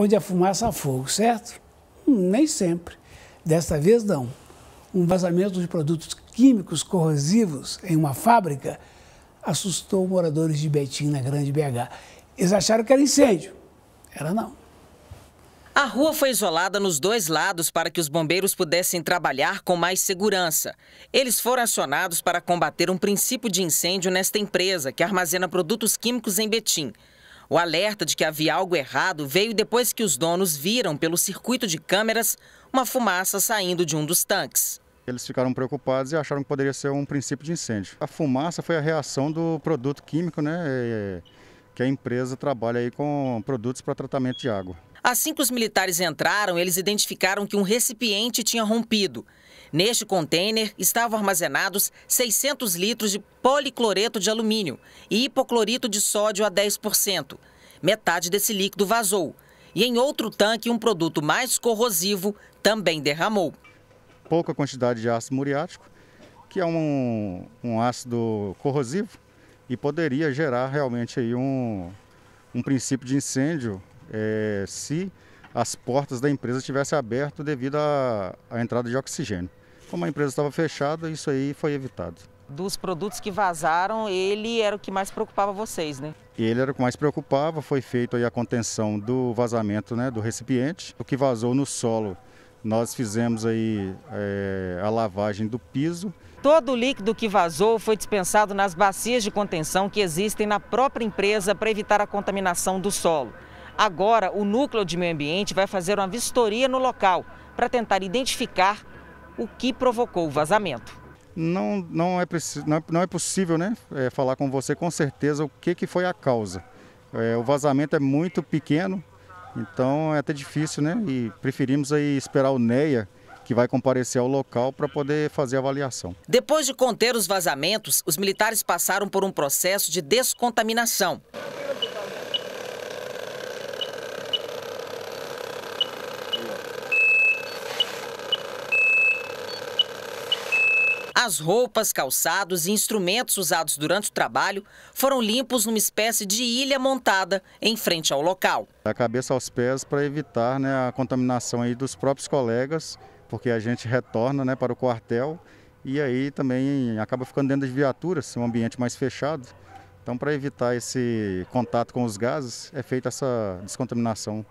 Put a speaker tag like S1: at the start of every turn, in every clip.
S1: onde a fumaça há fogo, certo? Nem sempre. Desta vez não. Um vazamento de produtos químicos corrosivos em uma fábrica assustou moradores de Betim, na Grande BH. Eles acharam que era incêndio. Era não.
S2: A rua foi isolada nos dois lados para que os bombeiros pudessem trabalhar com mais segurança. Eles foram acionados para combater um princípio de incêndio nesta empresa, que armazena produtos químicos em Betim. O alerta de que havia algo errado veio depois que os donos viram pelo circuito de câmeras uma fumaça saindo de um dos tanques.
S3: Eles ficaram preocupados e acharam que poderia ser um princípio de incêndio. A fumaça foi a reação do produto químico, né? Que a empresa trabalha aí com produtos para tratamento de água.
S2: Assim que os militares entraram, eles identificaram que um recipiente tinha rompido. Neste container estavam armazenados 600 litros de policloreto de alumínio e hipoclorito de sódio a 10%. Metade desse líquido vazou. E em outro tanque, um produto mais corrosivo também derramou.
S3: Pouca quantidade de ácido muriático, que é um, um ácido corrosivo e poderia gerar realmente aí um, um princípio de incêndio é, se as portas da empresa tivessem aberto devido à entrada de oxigênio. Como a empresa estava fechada, isso aí foi evitado.
S2: Dos produtos que vazaram, ele era o que mais preocupava vocês, né?
S3: Ele era o que mais preocupava, foi feita aí a contenção do vazamento né, do recipiente. O que vazou no solo, nós fizemos aí é, a lavagem do piso.
S2: Todo o líquido que vazou foi dispensado nas bacias de contenção que existem na própria empresa para evitar a contaminação do solo. Agora, o Núcleo de Meio Ambiente vai fazer uma vistoria no local para tentar identificar o que provocou o vazamento.
S3: Não, não, é, não, é, não é possível né, é, falar com você com certeza o que, que foi a causa. É, o vazamento é muito pequeno, então é até difícil, né? E preferimos aí esperar o NEA, que vai comparecer ao local para poder fazer a avaliação.
S2: Depois de conter os vazamentos, os militares passaram por um processo de descontaminação. As roupas, calçados e instrumentos usados durante o trabalho foram limpos numa espécie de ilha montada em frente ao local.
S3: Da cabeça aos pés para evitar né, a contaminação aí dos próprios colegas, porque a gente retorna né, para o quartel e aí também acaba ficando dentro das viaturas, um ambiente mais fechado. Então, para evitar esse contato com os gases, é feita essa descontaminação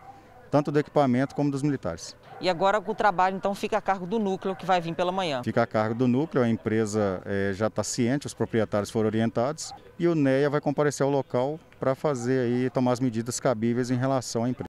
S3: tanto do equipamento como dos militares.
S2: E agora o trabalho então fica a cargo do núcleo que vai vir pela manhã?
S3: Fica a cargo do núcleo, a empresa é, já está ciente, os proprietários foram orientados e o NEA vai comparecer ao local para fazer aí, tomar as medidas cabíveis em relação à empresa.